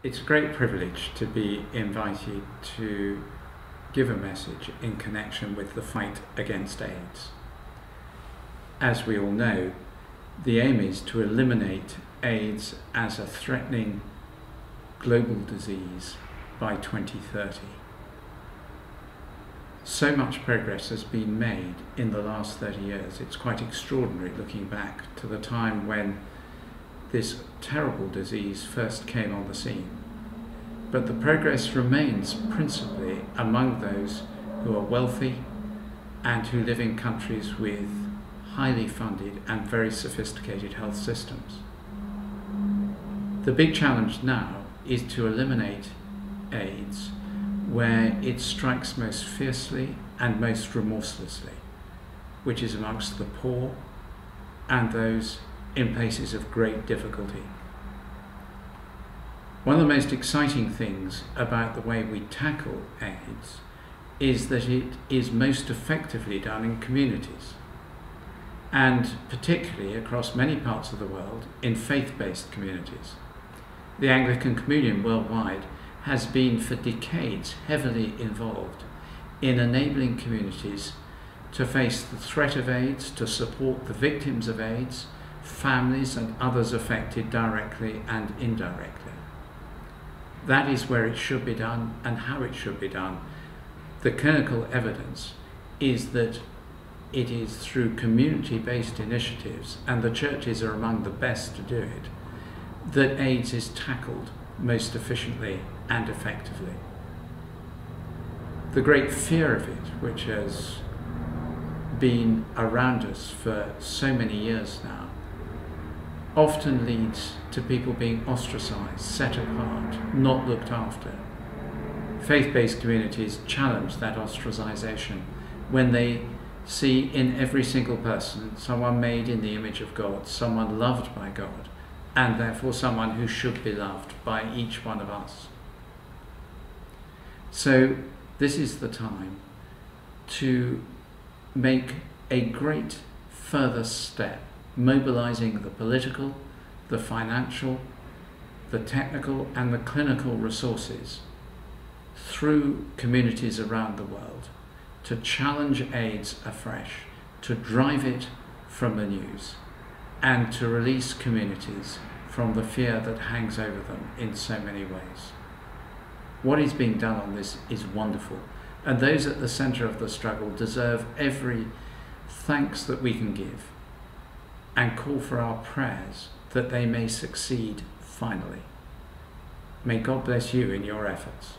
It's a great privilege to be invited to give a message in connection with the fight against AIDS. As we all know, the aim is to eliminate AIDS as a threatening global disease by 2030. So much progress has been made in the last 30 years. It's quite extraordinary looking back to the time when this terrible disease first came on the scene. But the progress remains principally among those who are wealthy and who live in countries with highly funded and very sophisticated health systems. The big challenge now is to eliminate AIDS where it strikes most fiercely and most remorselessly, which is amongst the poor and those in places of great difficulty. One of the most exciting things about the way we tackle AIDS is that it is most effectively done in communities and particularly across many parts of the world in faith-based communities. The Anglican Communion worldwide has been for decades heavily involved in enabling communities to face the threat of AIDS, to support the victims of AIDS, families and others affected directly and indirectly. That is where it should be done and how it should be done. The clinical evidence is that it is through community-based initiatives, and the churches are among the best to do it, that AIDS is tackled most efficiently and effectively. The great fear of it, which has been around us for so many years now, often leads to people being ostracized, set apart, not looked after. Faith-based communities challenge that ostracization when they see in every single person someone made in the image of God, someone loved by God, and therefore someone who should be loved by each one of us. So this is the time to make a great further step mobilizing the political, the financial, the technical and the clinical resources through communities around the world to challenge AIDS afresh, to drive it from the news and to release communities from the fear that hangs over them in so many ways. What is being done on this is wonderful and those at the centre of the struggle deserve every thanks that we can give and call for our prayers that they may succeed finally. May God bless you in your efforts.